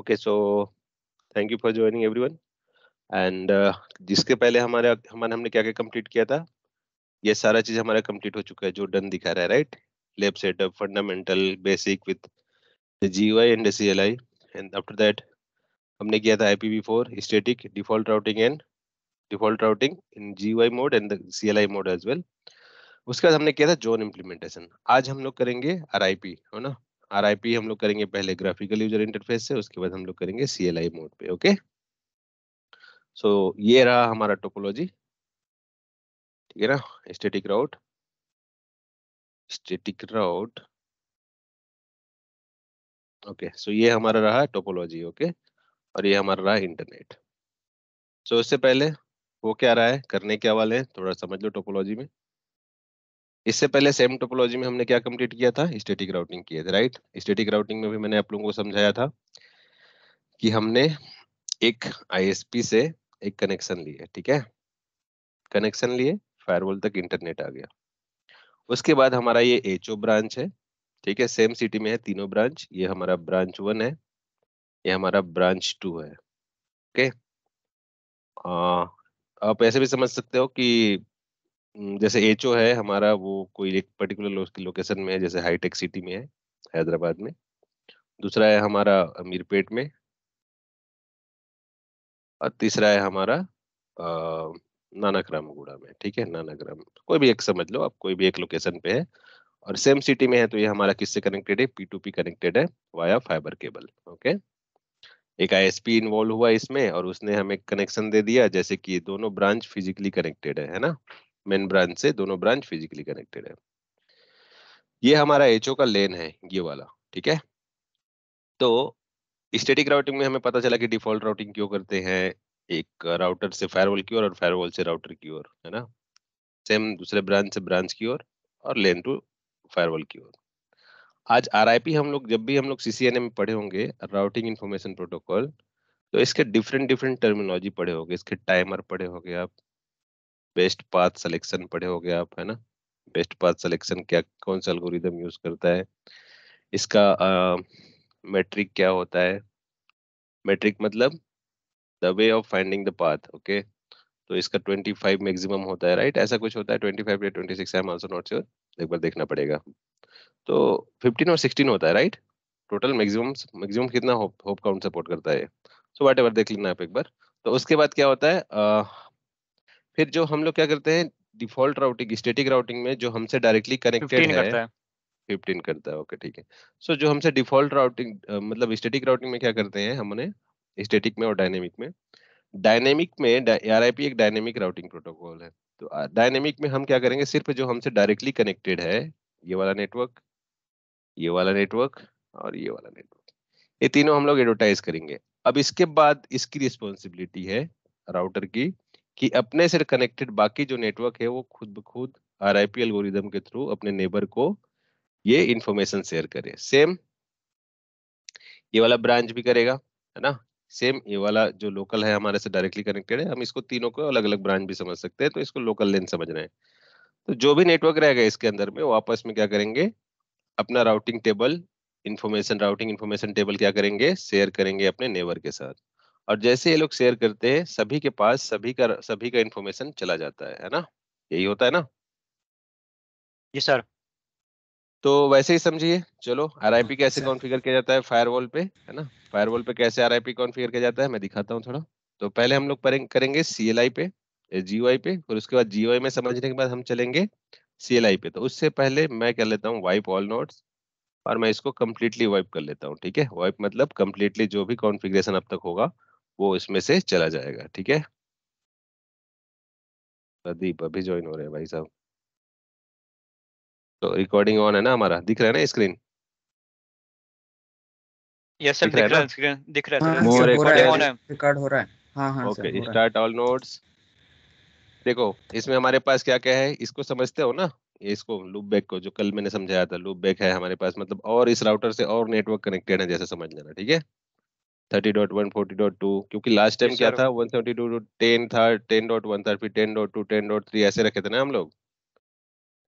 Okay so thank you for joining everyone and जिसके पहले हमारे हमारे, हमने क्या क्या कंप्लीट किया था? ये सारा चीज़ हमारा कंप्लीट हो चुका है, जो डन दिखा रहा है right lab setup fundamental basic with GUI and CLI and after that हमने किया था IPv4 static default routing and default routing in GUI mode and the CLI mode as well उसके बाद हमने किया था जोन इम्प्लीमेंटेशन आज हम लोग करेंगे RIP है ना? RIP हम लोग करेंगे पहले ग्राफिकल यूज़र इंटरफेस से उसके बाद हम लोग करेंगे आई मोड पे ओके सो so, ये रहा हमारा टोपोलॉजी ठीक है ना? Static route static route okay so ये हमारा रहा टोपोलॉजी ओके okay? और ये हमारा रहा इंटरनेट सो so, इससे पहले वो क्या रहा है? करने क्या वाले हैं थोड़ा समझ लो टोपोलॉजी में। इससे पहले सेम टोपोलॉजी में हमने क्या कंप्लीट किया था? स्टैटिक राउटिंग किए थे राइट स्टैटिक राउटिंग में भी मैंने आप लोगों को समझाया था कि हमने एक आईएसपी से एक कनेक्शन लिया ठीक है? कनेक्शन लिए फायरवॉल तक इंटरनेट आ गया। उसके बाद हमारा ये एचओ ब्रांच है, ठीक है? सेम सिटी में है, तीनों ब्रांच ये हमारा ब्रांच वन है, ये हमारा ब्रांच टू है ओके आप ऐसे भी समझ सकते हो कि जैसे एचओ है हमारा वो कोई एक पर्टिकुलर लोकेशन में है, जैसे हाईटेक सिटी में है, हैदराबाद में। दूसरा है हमारा अमीरपेट में। और तीसरा है हमारा नानाक्रामगुड़ा में, ठीक है? नानाक्राम कोई भी एक समझ लो, आप कोई भी एक लोकेशन पे है और सेम सिटी में है तो ये हमारा किससे कनेक्टेड है? पी पी कनेक्टेड है वाया फाइबर केबल ओके एक आईएसपी इन्वॉल्व हुआ इसमें और उसने हमें कनेक्शन दे दिया, जैसे कि दोनों ब्रांच फिजिकली कनेक्टेड है है ना? मेन ब्रांच से दोनों ब्रांच फिजिकली कनेक्टेड है। ये हमारा एचओ का लेन है, ये वाला, ठीक है? तो स्टेटिक राउटिंग में हमें पता चला कि डिफ़ॉल्ट राउटिंग क्यों करते हैं, एक राउटर से फायरवॉल की ओर और फायरवॉल से राउटर की ओर, है ना? सेम दूसरे ब्रांच से ब्रांच की ओर और लेन टू फायरवॉल की ओर। आज आर हम लोग, जब भी हम लोग सीसीएनए में पढ़े होंगे राउटिंग इन्फॉर्मेशन प्रोटोकॉल तो इसके डिफरेंट डिफरेंट टर्मिनोलॉजी पढ़े होंगे, इसके टाइमर पढ़े होंगे आप। बेस्ट पाथ सिलेक्शन पढ़े हो गए आप, है ना? बेस्ट पाथ सिलेक्शन क्या, कौन सा एल्गोरिदम यूज़ करता है? इसका मेट्रिक क्या होता है? मेट्रिक मतलब the way of finding the path okay तो इसका 25 मैक्सिमम होता है राइट ऐसा कुछ होता है 25 या 26 I am also not sure एक बार देखना पड़ेगा। तो 15 और 16 होता है राइट टोटल मैक्सिमम मैक्सिमम कितना होप होप काउंट सपोर्ट करता है? सो वाट एवर देख लेना आप एक बार। तो उसके बाद क्या होता है फिर जो हम लोग क्या करते हैं डिफ़ॉल्ट राउटिंग स्टेटिक राउटिंग में जो हमसे डायरेक्टली कनेक्टेड है फिफ्टीन करता है ओके ठीक है। सो जो हमसे डिफ़ॉल्ट राउटिंग मतलब स्टेटिक राउटिंग में क्या करते हैं हमने स्टेटिक में और डायनेमिक में। डायनेमिक में आर एक डायनेमिक राउटिंग प्रोटोकॉल है। तो डायनेमिक में हम क्या करेंगे सिर्फ़ जो हमसे डायरेक्टली कनेक्टेड है ये वाला नेटवर्क ये वाला नेटवर्क और ये वाला नेटवर्क ये तीनों हम लोग एडवर्टाइज करेंगे। अब इसके बाद इसकी रिस्पॉन्सिबिलिटी है राउटर की कि अपने से कनेक्टेड बाकी जो नेटवर्क है, वो खुद ब खुद आर आई पी एल्गोरिदम के थ्रू अपने नेबर को ये इंफॉर्मेशन शेयर करे। सेम ये वाला ब्रांच भी करेगा, है ना? सेम ये वाला जो लोकल है हमारे से डायरेक्टली कनेक्टेड है, हम इसको तीनों को अलग अलग ब्रांच भी समझ सकते हैं तो इसको लोकल लेन समझ रहे हैं। तो जो भी नेटवर्क रहेगा इसके अंदर में, वो आपस में क्या करेंगे? अपना routing table information routing information table क्या करेंगे? शेयर करेंगे अपने नेबर के साथ। और जैसे ये लोग शेयर करते हैं सभी के पास सभी का सभी का इंफॉर्मेशन चला जाता है है ना? यही होता है ना? जी सर तो वैसे ही समझिए चलो आर कैसे कॉन्फ़िगर किया जाता है? फायरवॉल पे है ना? फायरवॉल पे कैसे आर कॉन्फ़िगर किया जाता है? मैं दिखाता हूँ थोड़ा। तो पहले हम लोग करेंगे सी पे जी पे और उसके बाद जी में समझने के बाद हम चलेंगे सी पे। तो उससे पहले मैं कर लेता हूँ वाइप ऑल नोट्स और मैं इसको कम्प्लीटली वाइप कर लेता हूँ ठीक है? वाइप मतलब कम्प्लीटली जो भी कॉन्फ़िगरेशन अब तक होगा वो इसमें से चला जाएगा ठीक है? प्रदीप अभी ज्वाइन हो रहे हैं भाई साहब। तो रिकॉर्डिंग ऑन है ना हमारा? दिख रहा है ना स्क्रीन यस सर दिख रहा है स्क्रीन दिख रहा है मोर रिकॉर्डिंग है रिकॉर्ड हो रहा है। हाँ हाँ ओके स्टार्ट ऑल नोट्स देखो इसमें हमारे पास क्या क्या है इसको समझते हो ना? इसको लूप बैक को जो कल मैंने समझाया था लूप बैक है हमारे पास मतलब और इस राउटर से और नेटवर्क कनेक्टेड है जैसे समझ लेना ठीक है? Thirty dot one forty dot two क्योंकि लास्ट टाइम क्या था? वन सेवेंटी टू टेन था टेन डॉट वन था फिर ten dot two ten dot three ऐसे रखे थे ना हम लोग।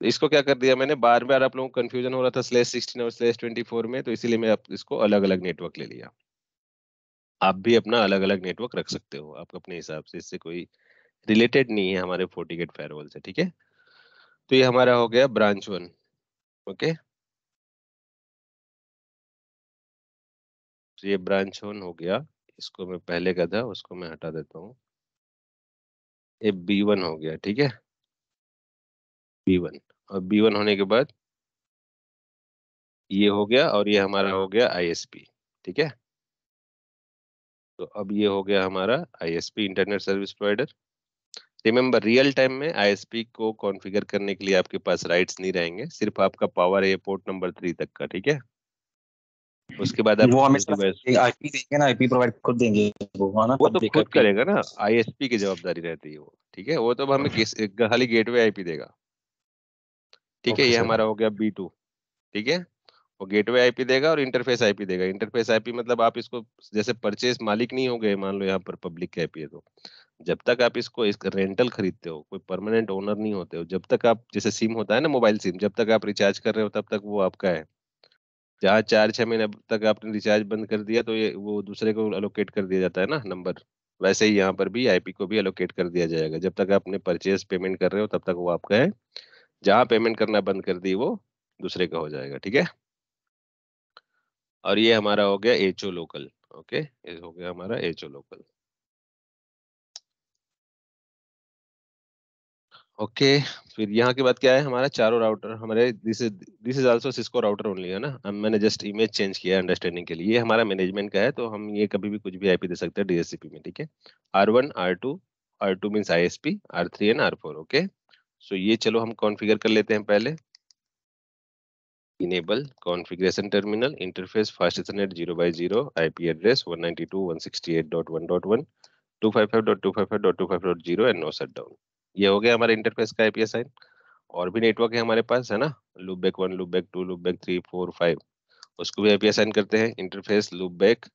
इसको क्या कर दिया मैंने? बार बार आप लोगों को कंफ्यूजन हो रहा था स्लेस सिक्सटीन और स्लेस ट्वेंटी फोर में तो इसीलिए मैं इसको अलग अलग नेटवर्क ले लिया। आप भी अपना अलग अलग नेटवर्क रख सकते हो आप अपने हिसाब से इससे कोई रिलेटेड नहीं है हमारे फोर्टी गेट फायरवॉल से ठीक है? तो ये हमारा हो गया ब्रांच वन ओके तो ये ब्रांच वन हो गया। इसको मैं पहले का था, उसको मैं हटा देता हूँ। ये बी वन हो गया, ठीक है? बी वन और बी वन होने के बाद ये हो गया और ये हमारा हो गया आईएसपी ठीक है? तो अब ये हो गया हमारा ISP internet service provider remember real time में आईएसपी को कॉन्फ़िगर करने के लिए आपके पास राइट्स नहीं रहेंगे, सिर्फ़ आपका पावर है पोर्ट नंबर थ्री तक का, ठीक है? उसके बाद वो आईपी देंगे ना आईपी प्रोवाइड खुद देंगे वो ना? वो तो खुद करेगा ना आईएसपी की जवाबदारी रहती है वो ठीक है? वो तो हमें खाली गेटवे आईपी देगा। ठीक है ये हमारा हो गया बी टू ठीक है? वो गेटवे आईपी देगा और इंटरफेस आईपी देगा। इंटरफेस आईपी मतलब आप इसको जैसे परचेज मालिक नहीं हो गए मान लो यहाँ पर पब्लिक आईपी है तो जब तक आप इसको इस रेंटल खरीदते हो कोई परमानेंट ओनर नहीं होते हो जब तक आप जैसे सिम होता है ना मोबाइल सिम जब तक आप रिचार्ज कर रहे हो तब तक वो आपका है। जहाँ चार छह महीने तक आपने रिचार्ज बंद कर दिया तो ये, वो दूसरे को अलोकेट कर दिया जाता है ना नंबर वैसे ही यहाँ पर भी आईपी को भी अलोकेट कर दिया जाएगा। जब तक आपने परचेज पेमेंट कर रहे हो, तब तक वो आपका है। जहाँ पेमेंट करना बंद कर दी, वो दूसरे का हो जाएगा, ठीक है? और ये हमारा हो गया एचओ लोकल ओके ये हो गया हमारा एचओ लोकल ओके, फिर यहाँ के बाद क्या है? हमारा चारों राउटर हमारे this is also Cisco router only है ना? हम मैंने जस्ट इमेज चेंज किया है अंडरस्टैंडिंग के लिए। ये हमारा मैनेजमेंट का है तो हम ये कभी भी कुछ भी आईपी दे सकते हैं डीएससीपी में, ठीक है? R one R two R two means I S P R three and R four okay? So ये चलो हम कॉन्फ़िगर कर लेते हैं पहले। Enable configuration terminal, interface fast ethernet 0 by 0 ip address 192.168.1.1 255.255.255.0 and no shutdown ये हो गया हमारे इंटरफेस का आईपी असाइन और भी नेटवर्क है हमारे पास है ना? Loopback one loopback two loopback three four five उसको भी आईपी असाइन करते हैं। Interface loopback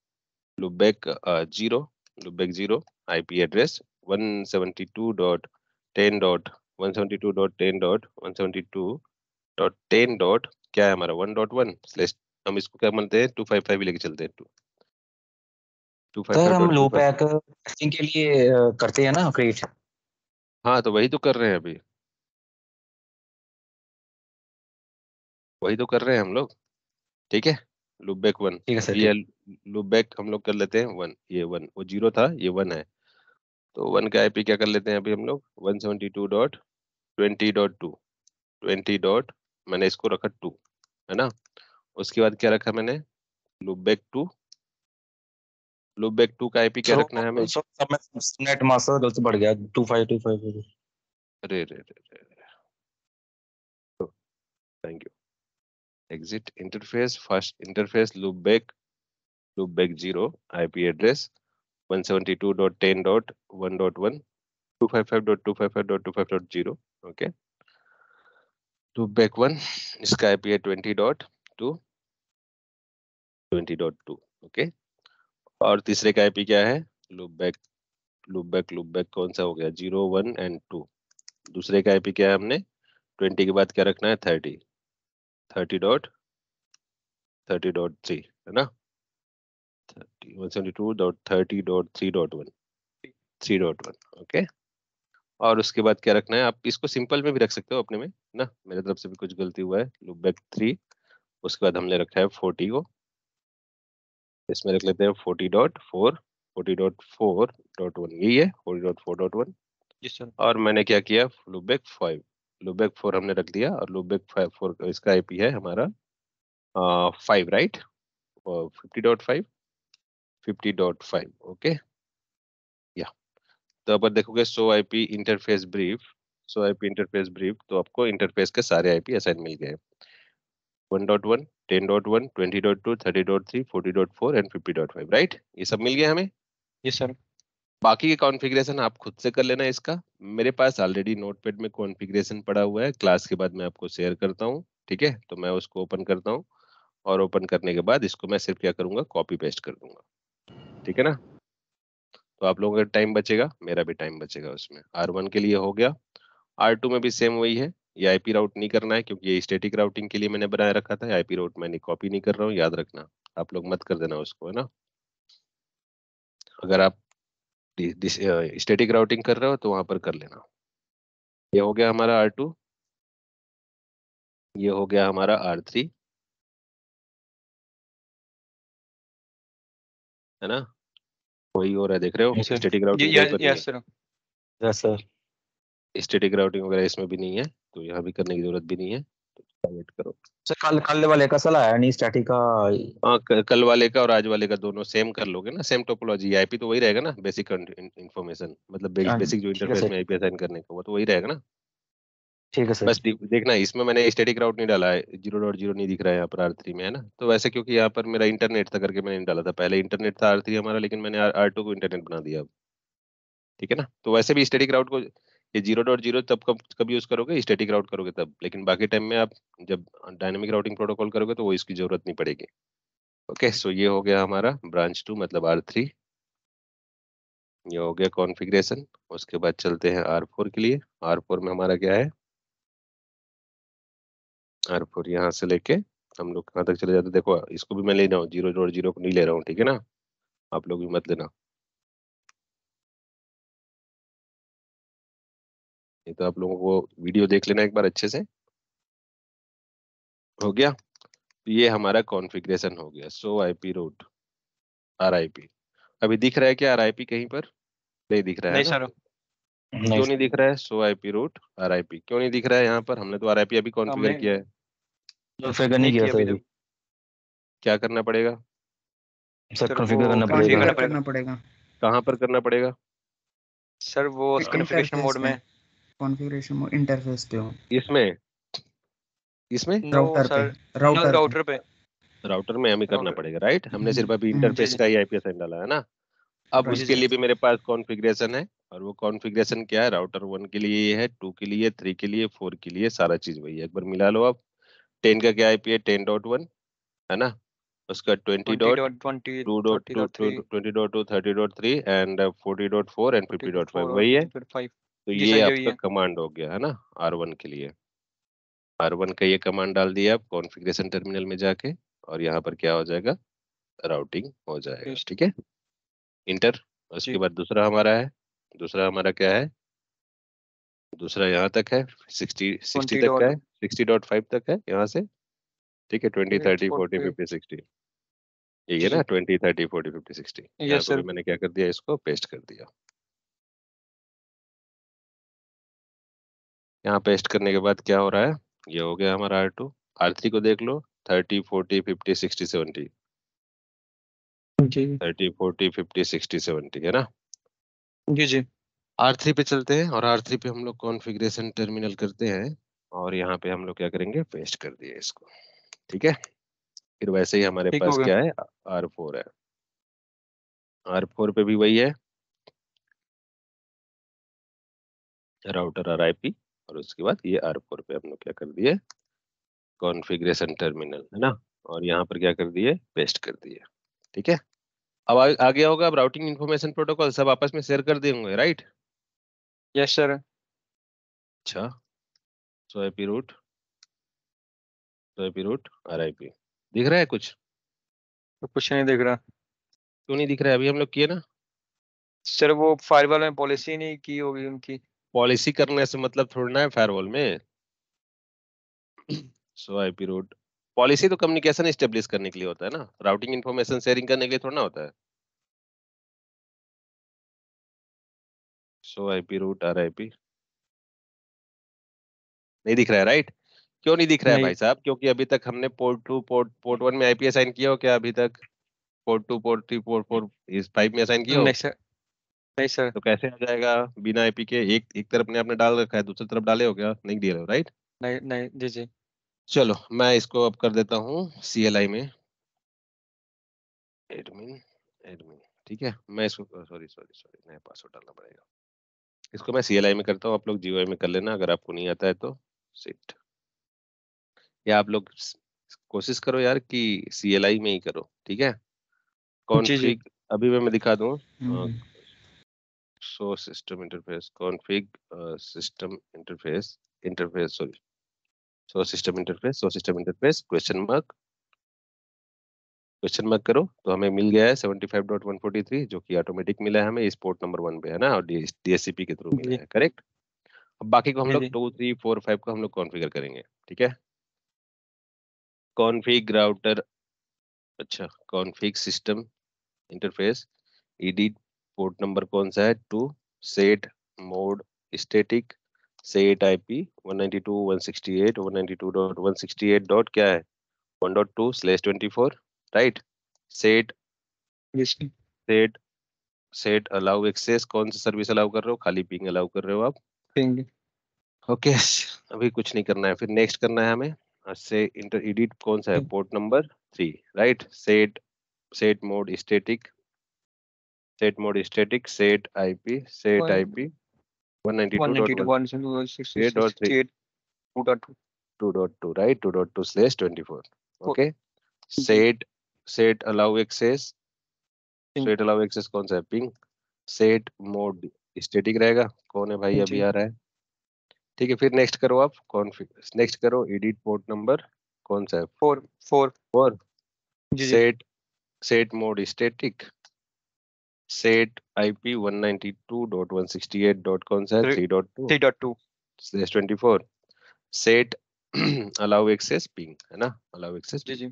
loopback zero loopback zero IP address 172.10 dot 172.10 dot 172.10 dot क्या है हमारा? 1.1 स्लैश हम इसको क्या मानते हैं? 255 लेके चलते हैं। 2 सर हम लूप बैक के लिए करते हैं ना क्रिएट हाँ तो वही तो कर रहे हैं अभी। वही तो कर रहे हैं हम लोग। ठीक है? लूप बैक वन ठीक है सर ये लूप बैक हम लोग कर लेते हैं वन ये वन वो ज़ीरो था ये वन है। तो वन का आईपी क्या कर लेते हैं अभी हम लोग? One seventy two dot twenty dot two twenty dot मैंने इसको रखा टू है ना? उसके बाद क्या रखा मैंने? Loop back two loop back two का आईपी क्या रखना है हमें नेट मास्टर गलती बढ़ गया 2525 अरे रे रे रे thank you exit interface first interface loopback loopback 0 ip address 172.10.1.1 255.255.255.0 okay loopback 1 इसका ip है 20.2 20.2 okay और तीसरे का आईपी क्या है? Loop back loop back loop back कौन सा हो गया? ज़ीरो वन एंड टू दूसरे का आईपी क्या है हमने? ट्वेंटी के बाद क्या रखना है? Thirty thirty dot thirty dot three है ना? Thirty one seventy two dot thirty dot three dot one three dot one okay और उसके बाद क्या रखना है? आप इसको सिंपल में भी रख सकते हो अपने में, ना? मेरे तरफ़ से भी कुछ गलती हुआ है। लूप बैक थ्री उसके बाद हमने रखा है फोर्टी को। इसमें रख लेते हैं forty dot four forty dot four dot one यही है forty dot four dot one और मैंने क्या किया? लुबेक फाइव लुबेक फोर हमने रख दिया और लुबेक फाइव फोर इसका आईपी है हमारा five right fifty dot five fifty dot five okay या तो अब देखोगे show IP interface brief show IP interface brief तो आपको इंटरफेस के सारे आईपी असाइन मिल गए। 1.1, 10.1, 20.2, 30.3, 40.4 एंड 50.5 राइट ये सब मिल गया हमें? यस सर बाकी के कॉन्फ़िगरेशन आप खुद से कर लेना इसका। मेरे पास ऑलरेडी नोटपैड में कॉन्फ़िगरेशन पड़ा हुआ है। क्लास के बाद मैं आपको शेयर करता हूँ ठीक है? तो मैं उसको ओपन करता हूँ और ओपन करने के बाद इसको मैं सिर्फ़ क्या करूँगा? कॉपी पेस्ट कर दूँगा। ठीक है ना? तो आप लोगों का टाइम बचेगा मेरा भी टाइम बचेगा उसमें। आर वन के लिए हो गया। आर टू में भी सेम वही है। ये आईपी राउट नहीं करना है क्योंकि ये स्टैटिक राउटिंग के लिए मैंने बनाया रखा था। आईपी राउट मैंने कॉपी नहीं कर रहा हूँ याद रखना। आप लोग मत कर देना उसको है ना? अगर आप स्टेटिक राउटिंग कर रहे हो तो वहाँ पर कर लेना। ये हो गया हमारा आर टू ये हो गया हमारा आर थ्री है ना? वही हो रहा है देख रहे हो? Static routing yes sir yes sir static routing वगैरह इसमें भी नहीं है तो यहाँ भी करने की ज़रूरत भी नहीं है तो वेट करो। सर कल कल वाले का सला है नहीं स्टैटिक का? हाँ कल वाले का और आज वाले का दोनों सेम कर लोगे ना सेम टोपोलॉजी आईपी तो वही रहेगा ना बेसिक इंफॉर्मेशन मतलब बेसिक जो इंटरफेस में आईपी असाइन करने का वो तो वही रहेगा ना। ठीक है सर। बस देखना इसमें मैंने स्टैटिक राउट नहीं डाला है ज़ीरो डॉट ज़ीरो नहीं दिख रहा है यहाँ पर आर थ्री में है ना? तो वैसे क्योंकि यहाँ पर मेरा इंटरनेट था करके मैंने डाला था पहले इंटरनेट था आर थ्री हमारा लेकिन मैंने आर टू को इंटरनेट बना दिया अब। ठीक है ना? तो वैसे भी स्टेटिक राउट को ये ज़ीरो डॉट ज़ीरो तब कब कब यूज़ करोगे? स्टेटिक राउट करोगे तब। लेकिन बाकी टाइम में आप जब डायनेमिक राउटिंग प्रोटोकॉल करोगे तो वो इसकी ज़रूरत नहीं पड़ेगी। ओके, सो ये हो गया हमारा ब्रांच टू मतलब आर थ्री। ये हो गया कॉन्फ़िगरेशन। उसके बाद चलते हैं आर फोर के लिए। आर फोर में हमारा क्या है? आर फोर यहाँ से लेके हम लोग कहाँ तक चले जाते देखो, इसको भी मैं ले रहा हूँ। ज़ीरो डॉट ज़ीरो को नहीं ले रहा हूँ, ठीक है ना? आप लोग भी मत लेना। ये तो आप लोगों को वीडियो देख लेना एक बार अच्छे से। हो गया? तो ये हमारा कॉन्फ़िगरेशन हो गया। सो आईपी रूट आर अभी दिख रहा है क्या आर कहीं पर? नहीं दिख रहा है नहीं सर। क्यों नहीं दिख रहा है? सो आईपी रूट आर क्यों नहीं दिख रहा है यहाँ पर? हमने तो आरआईपी अभी कॉन्फ़िगर किया है। कॉन्फ़िगर नहीं किया क्या करना पड़ेगा? सर कॉन्फ़िगर करना पड़ेगा। करना पड़ेगा? कहाँ पर करना पड़ेगा? सर वो कॉन्फ़िगरेशन मोड में। कॉन्फ़िगरेशन मोड इंटरफेस पे हो। इसमें? इसमें? राउटर पे राउटर राउटर पे। राउटर में हमें करना पड़ेगा राइट हमने सिर्फ़ अभी इंटरफेस का ही आईपी असाइन डाला है ना? अब उसके लिए भी मेरे पास कॉन्फ़िगरेशन है और वो कॉन्फ़िगरेशन क्या है? राउटर वन के लिए ये है टू के लिए थ्री के लिए फोर के लिए सारा चीज़ वही है। एक बार मिला लो आप टेन का क्या आईपी है? टेन डॉट वन है ना? उसका twenty dot two dot two twenty dot two thirty dot three and forty dot four and fifty dot five वही है? तो ये आपका कमांड हो गया है ना? आर वन के लिए। आर वन का ये कमांड डाल दिया आप कॉन्फ़िगरेशन टर्मिनल में जाके और यहाँ पर क्या हो जाएगा? राउटिंग हो जाएगा ठीक है? इंटर उसके बाद दूसरा हमारा है। दूसरा हमारा क्या है? दूसरा यहाँ तक है सिक्सटी सिक्सटी तक का है सिक्सटी डॉट फाइव तक है यहाँ से ठीक है? Twenty thirty forty fifty sixty. ये है ना? Twenty thirty forty fifty sixty. मैंने क्या कर दिया इसको पेस्ट कर दिया। यहाँ पेस्ट करने के बाद क्या हो रहा है? ये हो गया हमारा आर टू आर थ्री को देख लो thirty forty fifty sixty seventy thirty forty fifty sixty seventy है ना? जी जी। आर थ्री पे चलते हैं और आर थ्री पे हम लोग कॉन्फ़िगरेशन टर्मिनल करते हैं और यहाँ पे हम लोग क्या करेंगे? पेस्ट कर दिए इसको। ठीक है? फिर वैसे ही हमारे पास क्या है? आर फोर है। आर फोर पे भी वही है। राउटर आर आई पी और उसके बाद ये आर फोर पे हम लोग क्या कर दिए? कॉन्फ़िगरेशन टर्मिनल है ना? और यहाँ पर क्या कर दिए? पेस्ट कर दिए। ठीक है? अब आ, आ गया होगा अब राउटिंग इन्फॉर्मेशन प्रोटोकॉल सब आपस में शेयर कर दिए होंगे राइट यस सर अच्छा। Show IP route show IP route R I P दिख रहा है कुछ? तो कुछ नहीं दिख रहा। क्यों नहीं दिख रहा है? अभी हम लोग किए ना? सर वो फायरवॉल में पॉलिसी नहीं की होगी उनकी। पॉलिसी करने से मतलब थोड़ा ना है फायरवॉल में? सो आईपी रूट पॉलिसी तो कम्युनिकेशन स्टेब्लिश करने के लिए होता है ना? राउटिंग इंफॉर्मेशन शेयरिंग करने के लिए थोड़ा ना होता है। Show IP route R IP नहीं दिख रहा है राइट क्यों नहीं दिख रहा है भाई साहब? क्योंकि अभी तक हमने port two port port one में आईपी असाइन किया हो क्या अभी तक? Port two port three port four इस फाइव में असाइन किया हो? नहीं सर। तो कैसे आ जाएगा? बिना आईपी के एक एक तरफ़ ने आपने डाल रखा है दूसरी तरफ़ डाले हो क्या? नहीं हो राइट नहीं नहीं जी जी। चलो मैं इसको अब कर देता हूँ सी एल आई में। एडमिन एडमिन ठीक है? मैं इसको सॉरी सॉरी सॉरी नया पासवर्ड डालना पड़ेगा। इसको मैं सी एल आई में करता हूँ आप लोग जीओ में कर लेना अगर आपको नहीं आता है तो। सिट या आप लोग कोशिश करो यार कि सी एल आई में ही करो ठीक है? कॉन्फ़िग अभी मैं दिखा दूँ। So system interface config uh, system interface interface sorry. So system interface so system interface question mark. Question mark करो तो हमें मिल गया है 75.143 जो कि ऑटोमेटिक मिला है हमें इस पोर्ट नंबर वन पे है ना? और डीएससीपी के थ्रू मिला है करेक्ट अब बाकी को हम लोग टू थ्री फोर फाइव को हम लोग कॉन्फ़िगर करेंगे ठीक है? कॉन्फ़िग राउटर अच्छा config system interface edit port number कौन सा है? Two set mode static set IP 192.168 192.168 dot क्या है? 1.2 slash 24 right set. Set set allow access कौन सा सर्विस अलाउ कर रहे हो? खाली पिंग अलाउ कर रहे हो आप? Ping. ओके अभी कुछ नहीं करना है। फिर नेक्स्ट करना है हमें। से इंटर एडिट कौन सा है। Port number three right set set mode static set mode static set IP set One- IP 192, 192.168 dot three. 168, 2.2. 2.2 right 2.2 slash 24 Oh. okay set set allow access set allow access कौन सा है ping set mode static रहेगा कौन है भाई अभी आ रहा है ठीक है फिर नेक्स्ट करो आप कॉन्फ़िग नेक्स्ट करो एडिट पोर्ट नंबर कौन सा है Four, four. फोर जी, जी. Set set mode static set IP 192.168 dot कौन सा है Three- 3.2 3.2. Slash 24 set allow access ping है ना अलाउ एक्सेस जी, जी.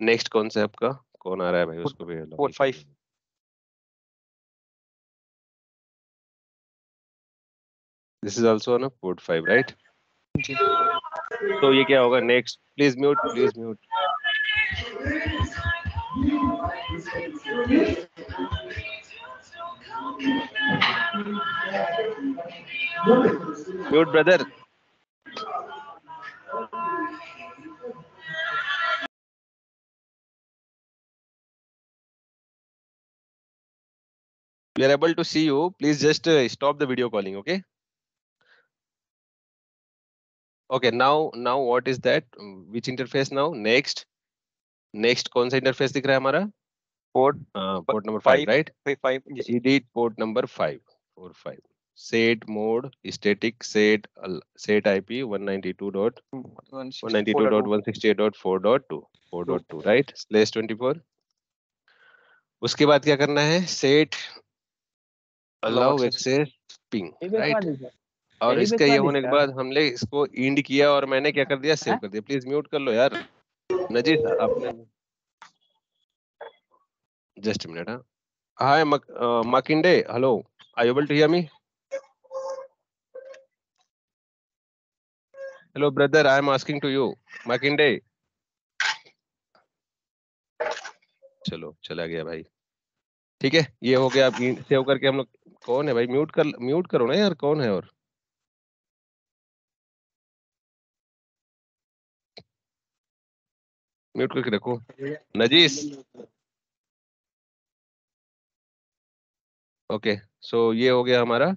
नेक्स्ट कौन सा है आपका कौन आ रहा है भाई उसको भी allow port कर five. दो। This is also on a port 5 right जी. तो ये क्या होगा next please mute please mute mute brother we are able to see you please just uh, stop the video calling okay okay now now what is that Um, which interface now next next कौन सा interface दिख रहा है हमारा Port port number five five. Right five, five. जी, जी. edit port number 5 four five set mode static set set ip 192 dot 4.2 right slash 24 उसके बाद क्या करना है set allow access ping right और इसका ये होने के बाद हमने इसको इंड किया और मैंने क्या कर दिया सेव कर दिया प्लीज़ म्यूट कर लो यार नजीर आपने जस्ट मिनट हाँ hi Makinde hello are you able to hear me hello brother I am asking to you Makinde चलो, चला गया भाई। ठीक है? ये हो गया अब सेव करके हम लोग, कौन है भाई? म्यूट कर म्यूट करो ना यार, कौन है और? म्यूट करके रखो नजीस। ओके सो ये हो गया हमारा।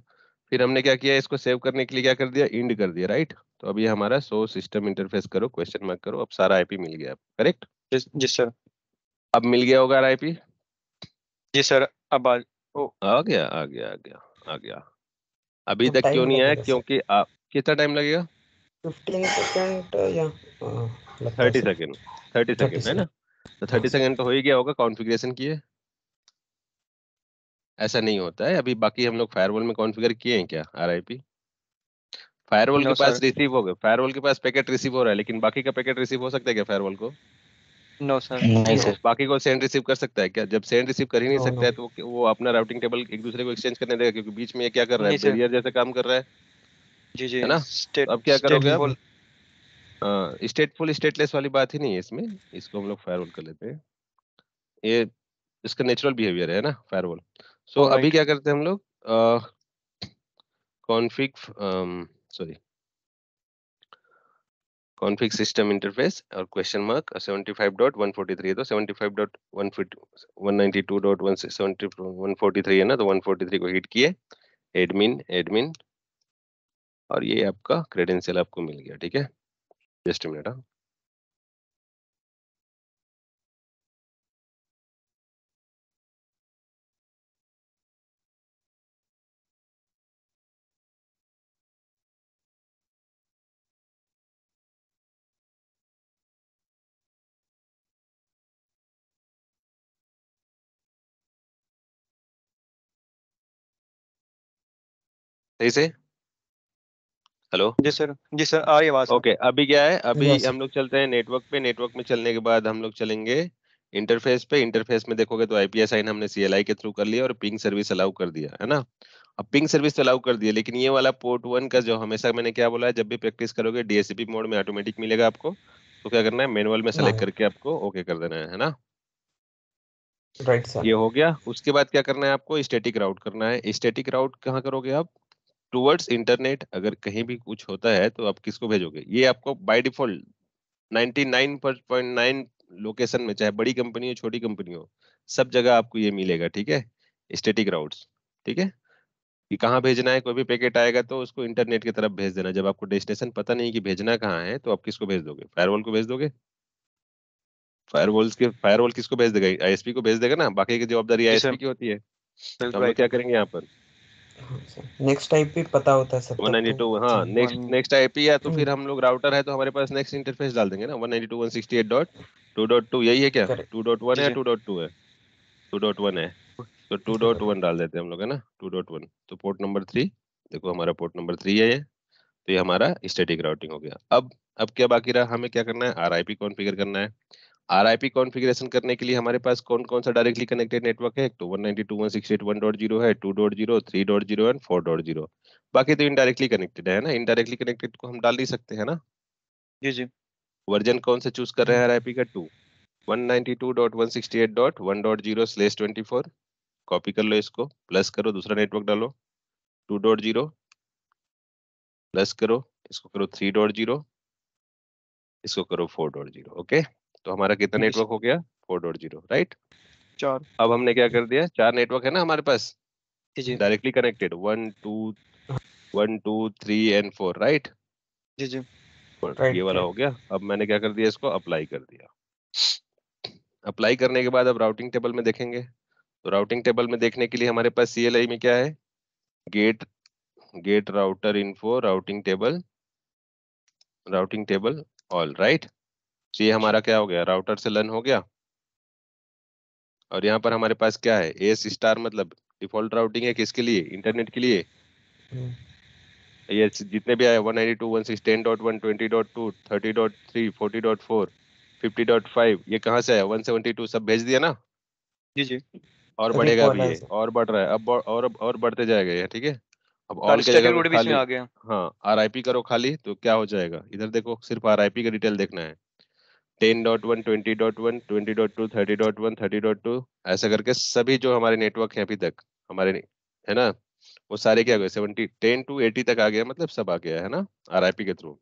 फिर हमने क्या किया? इसको सेव करने के लिए क्या कर दिया? इंड कर दिया राइट तो अभी हमारा सो सिस्टम इंटरफेस करो क्वेश्चन मार्क करो अब सारा आईपी मिल गया करेक्ट जी, सर. अब मिल गया होगा आईपी जी सर. अब आ ओ, आ गया आ गया आ गया आ गया। अभी तक क्यों नहीं आया? क्योंकि आप कितना टाइम लगेगा? फिफ्टीन सेकेंड या हाँ, थर्टी। सेकेंड थर्टी 30 सेकेंड है ना? तो हाँ थर्टी सेकेंड तो हो ही गया होगा कॉन्फ़िगरेशन किए। ऐसा नहीं होता है। अभी बाकी हम लोग फायरवॉल में कॉन्फ़िगर किए हैं क्या आरआईपी फायरवॉल No, के पास रिसीव हो गया फायरवॉल के पास पैकेट रिसीव हो रहा है लेकिन बाकी का पैकेट रिसीव हो सकता है क्या फायरवॉल को? No sir. नहीं सर बाकी को सेंड रिसीव कर सकता है क्या? जब सेंड रिसीव कर ही नहीं No, सकता no. है तो वो- वो अपना राउटिंग टेबल एक दूसरे को एक्सचेंज करने देगा क्योंकि बीच में ये क्या कर रहा है? बैरियर जैसे काम कर रहा है। जी जी. है ना? State. अब क्या करोगे आप? स्टेटफुल स्टेटलेस वाली बात ही नहीं है इसमें। इसको हम लोग फायरवॉल कर लेते हैं। ये इसका नेचुरल बिहेवियर है ना फायरवॉल सो Alright. अभी क्या करते हैं हम लोग? Config sorry config system interface और क्वेश्चन मार्क 75.143 है तो 75.192.173 है ना तो 143 को हिट किए। एडमिन एडमिन और ये आपका क्रेडेंशियल आपको मिल गया ठीक है? जस्ट मिनट हाँ। सही से? हेलो? जी सर जी सर आ रही आवाज़ ओके अभी क्या है? अभी हम लोग चलते हैं नेटवर्क पे नेटवर्क में चलने के बाद हम लोग चलेंगे इंटरफेस पे। इंटरफेस में देखोगे तो आईपी साइन हमने सीएलआई के थ्रू कर लिया और पिंग सर्विस अलाउ कर दिया है ना? अब पिंग सर्विस अलाउ कर दिया लेकिन ये वाला पोर्ट वन का जो हमेशा मैंने क्या बोला है जब भी प्रैक्टिस करोगे डीएससीपी मोड में ऑटोमेटिक मिलेगा आपको। तो क्या करना है? मैनुअल में सेलेक्ट हाँ। करके आपको ओके कर देना है है ना? राइट सर ये हो गया। उसके बाद क्या करना है आपको? स्टैटिक राउट करना है। स्टैटिक राउट कहाँ करोगे आप? टूवर्ड्स इंटरनेट अगर कहीं भी कुछ होता है तो आप किसको भेजोगे? ये आपको बाय डिफ़ॉल्ट 99.9 लोकेशन में चाहे बड़ी कंपनी हो छोटी कंपनी हो सब जगह आपको ये मिलेगा ठीक है? स्टेटिक राउट्स ठीक है? कि कहाँ भेजना है कोई भी पैकेट आएगा तो उसको इंटरनेट की तरफ़ भेज देना। जब आपको डेस्टिनेशन पता नहीं कि भेजना कहाँ है तो आप किसको भेज दोगे? फायरवॉल को भेज दोगे? फायरवॉल के फायरवॉल किसको भेज देगा? आईएसपी को भेज देगा ना? बाकी की जवाबदारी आईएसपी। की होती है। तो हम. क्या करेंगे यहाँ पर? नेक्स्ट भी पता होता है सर तब 192 तो हाँ नेक्स्ट नेक्स्ट आईपी या तो। फिर हम लोग राउटर है तो हमारे पास नेक्स्ट इंटरफेस डाल देंगे ना 192.168.2.2 यही है क्या? 2.1 जी, है जी। 2.2 है? 2.1 है। तो 2.1 डाल देते हैं हम लोग है ना? 2.1 तो पोर्ट नंबर थ्री देखो हमारा पोर्ट नंबर थ्री है ये तो ये हमारा स्टैटिक राउटिंग हो गया। अब अब क्या बाकी रहा? हमें क्या करना है? आरआईपी कॉन्फ़िगर करना है। आरआईपी कॉन्फ़िगरेशन करने के लिए हमारे पास कौन कौन सा डायरेक्टली कनेक्टेड नेटवर्क है? तो 192.168.1.0 है 2.0 3.0 एंड 4.0 बाकी तो इनडायरेक्टली कनेक्टेड है ना? इनडायरेक्टली कनेक्टेड को हम डाल ही सकते हैं ना? जी जी। वर्जन कौन सा चूज़ कर रहे हैं आरआईपी का? 2 192.168.1.0 स्लैश 24 कॉपी कर लो इसको प्लस करो दूसरा नेटवर्क डालो। 2.0 प्लस करो इसको करो 3.0 इसको करो 4.0 ओके तो हमारा कितना नेटवर्क हो गया? 4.0 राइट चार। अब हमने क्या कर दिया? चार नेटवर्क है ना हमारे पास? Directly connected one two one two three and four right जी जी। Right, ये वाला हो गया। अब मैंने क्या कर दिया इसको? अप्लाई कर दिया। अप्लाई करने के बाद अब राउटिंग टेबल में देखेंगे। तो राउटिंग टेबल में देखने के लिए हमारे पास सीएलआई में क्या है? Get get router info routing table routing table all right तो ये हमारा क्या हो गया? राउटर से लन हो गया। और यहाँ पर हमारे पास क्या है? एस स्टार मतलब डिफ़ॉल्ट राउटिंग है किसके लिए? इंटरनेट के लिए। हम्म, ये जितने भी आए 192, 110.1, 20.2, 30.3, 40.4, 50.5 ये कहाँ से आया? 172 सब भेज दिया ना? जी जी। और बढ़ेगा भी ये। और बढ़ रहा है। अब और और बढ़ते जाएगा ये ठीक है? अब और ऑल के जगह खाली आ गया। हाँ आरआईपी करो खाली तो क्या हो जाएगा? इधर देखो सिर्फ़ आरआईपी का डिटेल देखना है। 10.1 20.1 20.2 30.1 30.2 ऐसा करके सभी जो हमारे नेटवर्क हैं अभी तक हमारे है ना? वो सारे क्या हो गए? 70 10 टू 80 तक आ गया मतलब सब आ गया है ना? आरआईपी के थ्रू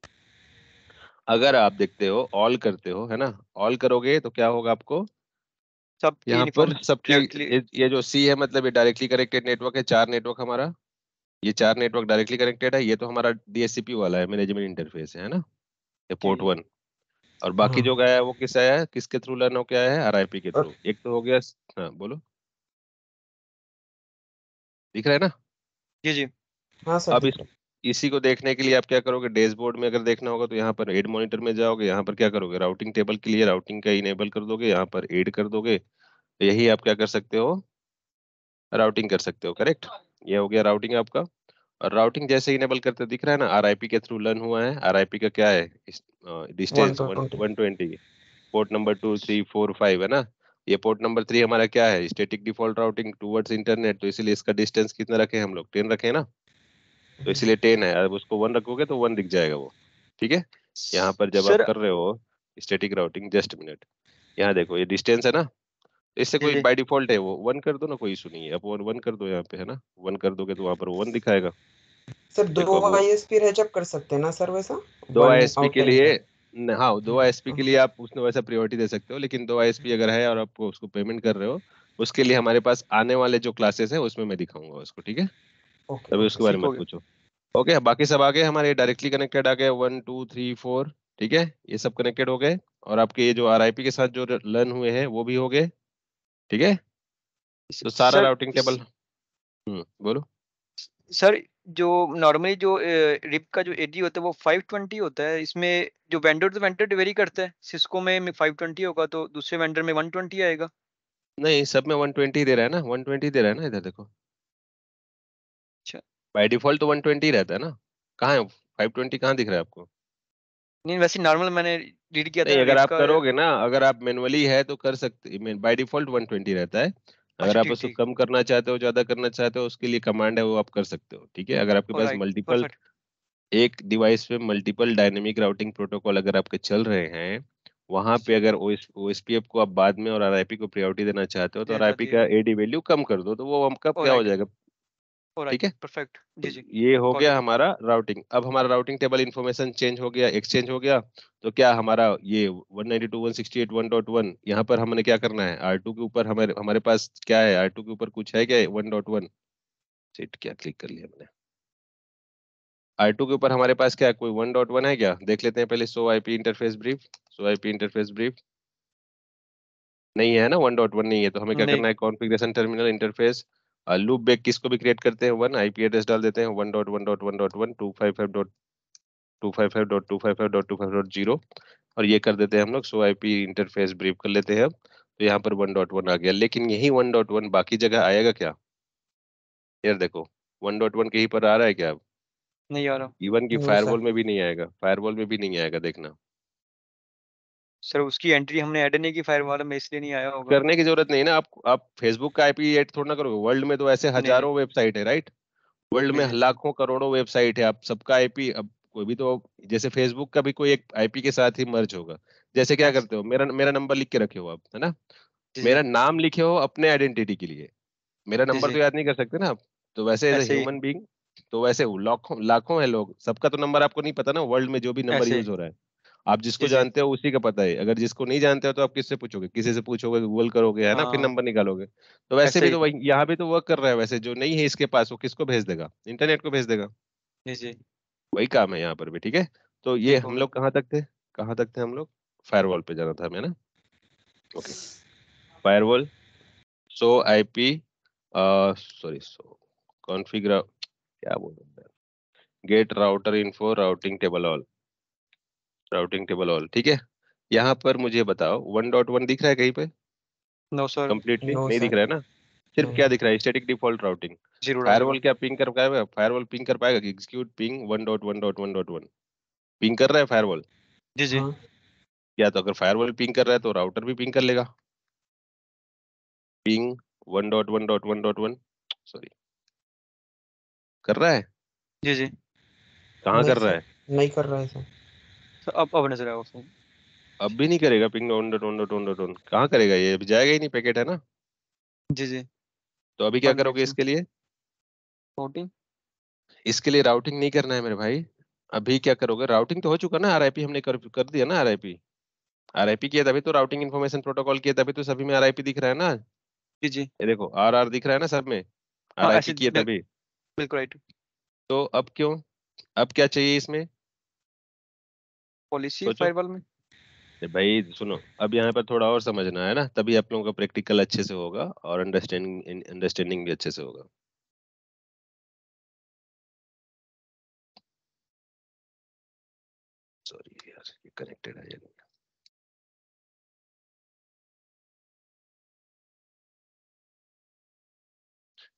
अगर आप देखते हो ऑल करते हो है ना? ऑल करोगे तो क्या होगा आपको? सब यहाँ पर सबकी ये, ये जो सी है मतलब ये डायरेक्टली कनेक्टेड नेटवर्क है चार नेटवर्क हमारा। ये चार नेटवर्क डायरेक्टली कनेक्टेड है ये तो हमारा डीएससीपी वाला है मैनेजमेंट इंटरफेस है ना? ये पोर्ट वन और बाकी हाँ। जो गया है वो किस आया है? किसके थ्रू लर्न हो के आया है? आरआईपी के थ्रू। एक तो हो गया हाँ बोलो। दिख रहा है ना? जी जी। हाँ सर अब इस- इसी को देखने के लिए आप क्या करोगे? डैशबोर्ड में अगर देखना होगा तो यहाँ पर एड मॉनिटर में जाओगे। यहाँ पर क्या करोगे? राउटिंग टेबल के लिए राउटिंग का इनेबल कर दोगे। यहाँ पर एड कर दोगे। तो यही आप क्या कर सकते हो? राउटिंग कर सकते हो करेक्ट ये हो गया राउटिंग आपका। और राउटिंग जैसे इनेबल करते दिख रहा है ना आरआईपी के थ्रू लर्न हुआ है। आरआईपी का क्या है? Distance 120. 120 port number two three four five है ना? ये पोर्ट नंबर थ्री हमारा क्या है? Static default routing towards internet तो इसीलिए इसका डिस्टेंस कितना रखे हम लोग? टेन रखे ना? तो इसलिए टेन है। अब उसको वन रखोगे तो वन दिख जाएगा वो। ठीक है? यहाँ पर जब आप कर रहे हो स्टैटिक राउटिंग जस्ट मिनट यहाँ देखो ये डिस्टेंस है ना? इससे कोई बाय डिफ़ॉल्ट है वो वन कर दो ना कोई इशू नहीं है। आप वन वन कर दो यहाँ पे है ना? वन कर दोगे तो वहाँ पर वन दिखाएगा। सर दो आईएसपी रेजअप कर सकते हैं ना सर वैसा? दो आईएसपी के लिए हाँ दो हाँ, आईएसपी के लिए आप उसमें वैसा प्रायोरिटी दे सकते हो लेकिन दो आईएसपी अगर है और आपको उसको पेमेंट कर रहे हो उसके लिए हमारे पास आने वाले जो क्लासेस है उसमें मैं दिखाऊँगा उसको ठीक है? ओके तभी उसके बारे में पूछो। ओके बाकी सब आ गए हमारे डायरेक्टली कनेक्टेड आ गए वन टू थ्री फोर ठीक है? ये सब कनेक्टेड हो गए और आपके ये जो आरआईपी के साथ जो लर्न हुए हैं वो भी हो गए। ठीक है? तो सारा सर, राउटिंग टेबल हम्म बोलो। सर जो नॉर्मली जो रिप का जो एडी होता है वो 520 होता है। इसमें जो वेंडर टू वेंडर वेरी करता है। सिस्को में 520 होगा तो दूसरे वेंडर में 120 आएगा। नहीं सब में 120 दे रहा है ना। 120 दे रहा है ना इधर देखो। अच्छा। बाय डिफ़ॉल्ट तो 120 रहता है ना। कहाँ है? 520 कहाँ दिख रहा है आपको? नहीं वैसे नॉर्मल मैंने रीड किया था अगर आप करोगे ना अगर आप मैनुअली है तो कर सकते बाय डिफ़ॉल्ट 120 रहता है। अगर अच्छा आप उसको कम करना चाहते हो ज़्यादा करना चाहते हो उसके लिए कमांड है वो आप कर सकते हो ठीक है? अगर आपके पास मल्टीपल एक डिवाइस पे मल्टीपल डायनेमिक राउटिंग प्रोटोकॉल अगर आपके चल रहे हैं वहाँ पे अगर ओएसपीएफ को आप बाद में और आरआईपी को प्रायोरिटी देना चाहते हो तो आरआईपी का एडी वैल्यू कम कर दो तो वो हम कब क्या हो जाएगा? ठीक है? परफेक्ट। तो जी जी। ये हो गया हमारा राउटिंग। अब हमारा राउटिंग टेबल इन्फॉर्मेशन चेंज हो गया एक्सचेंज हो गया तो क्या हमारा ये 192.168.1.1 यहाँ पर हमने क्या करना है? R2 के ऊपर हमारे हमारे पास क्या है? R2 के ऊपर कुछ है क्या 1.1 सेट क्या क्लिक कर लिया मैंने R2 के ऊपर हमारे पास क्या कोई 1.1 है क्या? देख लेते हैं पहले show IP interface brief show IP interface brief नहीं है ना? 1.1 नहीं है तो हमें क्या करना है? Configuration terminal interface loop back किसको भी क्रिएट करते हैं? वन आईपी एड्रेस डाल देते हैं 1.1.1.1 255.255.255.255.0 और ये कर देते हैं हम लोग सो आईपी इंटरफेस ब्रीफ कर लेते हैं तो यहाँ पर 1.1 आ गया लेकिन यही 1.1 बाकी जगह आएगा क्या? यार देखो 1.1 कहीं पर आ रहा है क्या अब? नहीं आ रहा। इवन की फायरवॉल में भी नहीं आएगा फायरवॉल में भी नहीं आएगा देखना। सर उसकी एंट्री हमने ऐड नहीं की फायरवॉल में इसलिए नहीं आया होगा। करने की ज़रूरत नहीं ना आप आप फेसबुक का आईपी ऐड थोड़ा ना करोगे। वर्ल्ड में तो ऐसे हज़ारों वेबसाइट है राइट वर्ल्ड में लाखों करोड़ों वेबसाइट है आप सबका आईपी अब कोई भी तो जैसे फेसबुक का भी कोई एक आईपी के साथ ही मर्ज होगा। जैसे क्या करते हो मेरा मेरा नंबर लिख के रखे हो आप है ना? मेरा नाम लिखे हो अपने आइडेंटिटी के लिए। मेरा नंबर तो याद नहीं कर सकते ना आप। तो वैसे एज ह्यूमन बीइंग तो वैसे लाखों लाखों है लोग। सबका तो नंबर आपको नहीं पता ना वर्ल्ड में जो भी नंबर यूज़ हो रहा है। आप जिसको जानते हो उसी का पता है। अगर जिसको नहीं जानते हो तो आप किससे पूछोगे? किसी से पूछोगे गूगल करोगे है ना? फिर हाँ। नंबर निकालोगे। तो वैसे भी तो वही यहाँ भी तो वर्क कर रहा है वैसे जो नहीं है इसके पास वो किसको भेज देगा? इंटरनेट को भेज देगा। जी जी। वही काम है यहाँ पर भी ठीक है? तो ये हम लोग कहाँ तक थे? कहाँ तक थे हम लोग? फायरवॉल पे जाना था हमें ना? Okay firewall show IP sorry show configure क्या बोल रहे हैं get router info routing table all routing table all ठीक है? यहाँ पर मुझे बताओ 1.1 दिख रहा है कहीं पे? नो सर कंप्लीटली नो नहीं दिख रहा है ना? सिर्फ़ क्या दिख रहा है? स्टैटिक डिफ़ॉल्ट राउटिंग फायरवॉल क्या पिंग कर पाएगा? फायरवॉल पिंग कर पाएगा कि एग्जीक्यूट पिंग 1.1.1.1 पिंग कर रहा है फायरवॉल जी जी. हाँ. या तो अगर फायरवॉल पिंग कर रहा है तो राउटर भी पिंग कर लेगा। पिंग 1.1.1.1 सॉरी कर रहा है? जी जी. कहाँ कर रहा है? नहीं कर रहा है सर. अब अब नज़र आया उसमें। अब भी नहीं करेगा पिंग 1.1.1.1 कहाँ करेगा ये? अभी जाएगा ही नहीं पैकेट है ना? जी जी। तो अभी क्या करोगे इसके लिए? फोर्टीन इसके लिए राउटिंग नहीं करना है मेरे भाई। अभी क्या करोगे? राउटिंग तो हो चुका ना आरआईपी हमने कर, कर दिया ना आरआईपी आरआईपी किया तभी तो राउटिंग इन्फॉर्मेशन प्रोटोकॉल किया तभी तो सभी में आरआईपी दिख रहा है ना। जी जी। ये देखो आर आर दिख रहा है ना सब में। हाँ आरआईपी किया तभी। बिल्कुल राइट तो अब क्यों? अब क्या चाहिए इसमें? पॉलिसी फायरवॉल में? भाई सुनो अब यहाँ पर थोड़ा और समझना है ना तभी आप लोगों का प्रैक्टिकल अच्छे से होगा और अंडरस्टैंडिंग अंडरस्टैंडिंग भी अच्छे से होगा। सॉरी यार ये कनेक्टेड है या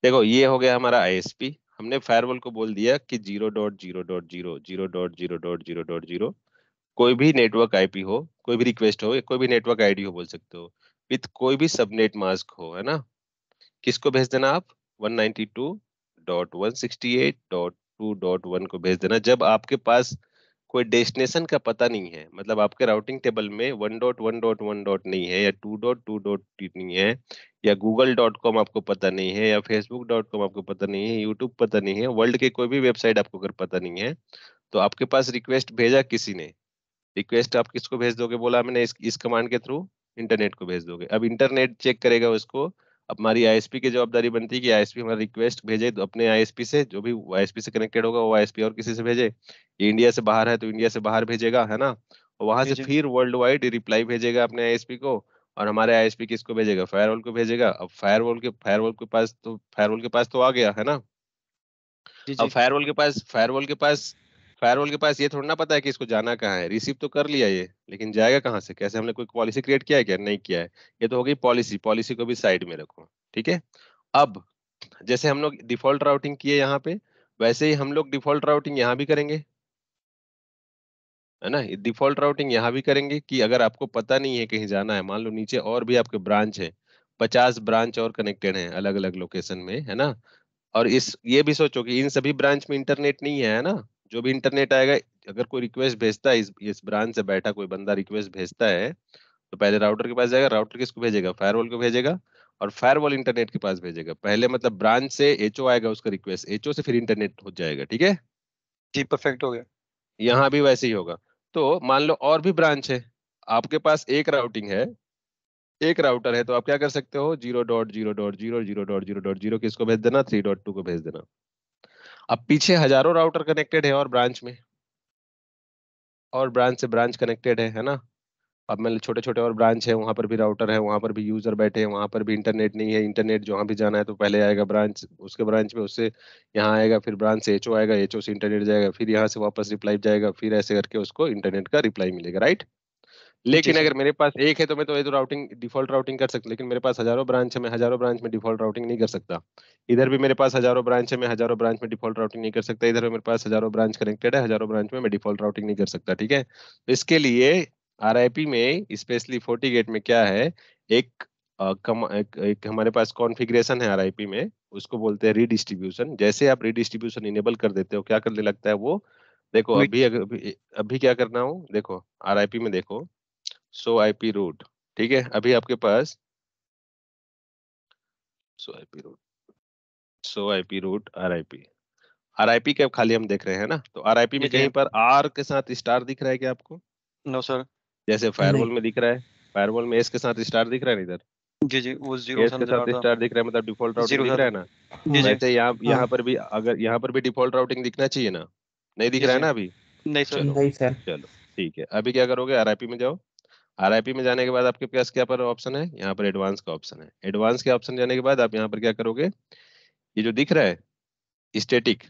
देखो ये हो गया हमारा आईएसपी हमने फायरवॉल को बोल दिया कि zero dot zero dot zero zero dot zero dot zero dot zero कोई भी नेटवर्क आईपी हो, कोई भी रिक्वेस्ट हो, या कोई भी नेटवर्क आईडी हो बोल सकते हो विथ कोई भी सबनेट मास्क हो, है ना? किसको भेज देना आप? 192.168.2.1 को भेज देना। जब आपके पास कोई डेस्टिनेशन का पता नहीं है मतलब आपके राउटिंग टेबल में 1.1.1 डॉट नहीं है, या 2.2 नहीं है, या गूगल डॉट कॉम आपको पता नहीं है, या फेसबुक डॉट कॉम आपको पता नहीं है यूट्यूब पता नहीं है वर्ल्ड के कोई भी वेबसाइट आपको अगर पता नहीं है तो आपके पास रिक्वेस्ट भेजा किसी ने रिक्वेस्ट आप किसको भेज दोगे? बोला मैंने इस, इस कमांड के थ्रू इंटरनेट को भेज दोगे। अब इंटरनेट चेक करेगा उसको। अब हमारी आईएसपी की जवाबदारी बनती है कि आईएसपी हमारा रिक्वेस्ट भेजे तो अपने आईएसपी से जो भी आईएसपी से कनेक्टेड होगा वो आईएसपी और किसी से भेजे। ये इंडिया से बाहर है तो इंडिया से बाहर भेजेगा है ना? और वहाँ से फिर वर्ल्ड वाइड रिप्लाई भेजेगा अपने आईएसपी को और हमारे आईएसपी किसको भेजेगा? फायरवॉल को भेजेगा। अब फायरवॉल के फायरवॉल के पास तो फायरवॉल के पास तो आ गया है ना? जी अब फायरवॉल के पास फायरवॉल के पास फायरवॉल के पास ये थोड़ा ना पता है कि इसको जाना कहाँ है। रिसीव तो कर लिया ये, लेकिन जाएगा कहाँ से? कैसे हमने कोई पॉलिसी क्रिएट किया है क्या? नहीं किया है। ये तो हो गई पॉलिसी पॉलिसी को भी साइड में रखो, ठीक है? अब, जैसे हम लोग डिफ़ॉल्ट राउटिंग किए यहाँ पे, वैसे ही हम लोग डिफ़ॉल्ट राउटिंग यहाँ भी करेंगे। है ना? डिफ़ॉल्ट राउटिंग यहाँ भी करेंगे कि अगर आपको पता नहीं है कहीं जाना है, मान लो नीचे और भी आपके ब्रांच है, पचास ब्रांच और कनेक्टेड हैं अलग अलग लोकेशन में, है ना? और इस, ये भी सोचो कि इन सभी ब्रांच में इंटरनेट नहीं है ना? जो भी इंटरनेट आएगा अगर कोई रिक्वेस्ट भेजता है इस इस ब्रांच से बैठा कोई बंदा रिक्वेस्ट भेजता है तो पहले राउटर के पास जाएगा राउटर किसको भेजेगा? फायरवॉल को भेजेगा और फायरवॉल इंटरनेट के पास भेजेगा। पहले मतलब ब्रांच से एचओ आएगा उसका रिक्वेस्ट एचओ से फिर इंटरनेट हो जाएगा ठीक है? जी परफेक्ट हो गया। यहाँ भी वैसे ही होगा। तो मान लो और भी ब्रांच है आपके पास एक राउटिंग है एक राउटर है तो आप क्या कर सकते हो? Zero dot zero dot zero zero dot zero dot zero किसको भेज देना? थ्री डॉट टू को भेज देना। अब पीछे हज़ारों राउटर कनेक्टेड है और ब्रांच में। और ब्रांच से ब्रांच कनेक्टेड है है ना? अब मतलब छोटे छोटे और ब्रांच है, वहाँ पर भी राउटर है, वहाँ पर भी यूज़र बैठे हैं, वहाँ पर भी इंटरनेट नहीं है। इंटरनेट जहाँ भी जाना है तो पहले आएगा ब्रांच उसके ब्रांच में उससे यहाँ आएगा, फिर ब्रांच से एचओ आएगा एचओ से इंटरनेट जाएगा, फिर यहाँ से वापस रिप्लाई जाएगा, फिर ऐसे करके उसको इंटरनेट का रिप्लाई मिलेगा राइट लेकिन अगर मेरे पास एक है तो मैं तो ये तो राउटिंग डिफ़ॉल्ट राउटिंग कर सकता लेकिन मेरे पास हज़ारों ब्रांच है मैं हज़ारों ब्रांच में डिफ़ॉल्ट राउटिंग नहीं कर सकता। इधर भी मेरे पास हज़ारों ब्रांच है मैं हज़ारों ब्रांच में डिफ़ॉल्ट राउटिंग नहीं कर सकता इधर भी मेरे पास हज़ारों ब्रांच कनेक्टेड है हज़ारों ब्रांच में मैं डिफ़ॉल्ट राउटिंग नहीं कर सकता ठीक है? तो इसके लिए आर में स्पेशली फोर्टी गेट में क्या है एक कम, एक, एक हमारे पास कॉन्फ़िगरेशन है आरआईपी में उसको बोलते हैं रीडिस्ट्रीब्यूशन जैसे आप रीडिस्ट्रीब्यूशन इनेबल कर देते हो क्या करने लगता है वो? देखो अभी अगर अभी, अभी क्या करना हो? देखो आरआईपी में देखो सो आईपी रूट ठीक है? अभी आपके पास so IP route so IP route R I P. R I P का खाली हम देख रहे हैं ना? तो आर आई पी में कहीं पर आर के साथ स्टार दिख रहा है क्या आपको? नो सर जैसे फायरवॉल में दिख रहा है। फायरवॉल में एस के साथ स्टार दिख रहा है इधर? जी जी वो ज़ीरो के साथ स्टार दिख रहा है मतलब डिफ़ॉल्ट राउटिंग दिख रहा है ना? जी जी। वैसे यहाँ हाँ। यहाँ पर भी अगर यहाँ पर भी डिफ़ॉल्ट राउटिंग दिखना चाहिए ना? नहीं दिख रहा है ना अभी? नहीं सर चलो नहीं सर चलो ठीक है। अभी क्या करोगे? आरआईपी में जाओ। आरआईपी में जाने के बाद आपके पास क्या पर ऑप्शन है? यहाँ पर एडवांस का ऑप्शन है। एडवांस के ऑप्शन जाने के बाद आप यहाँ पर क्या करोगे? ये जो दिख रहा है स्टेटिक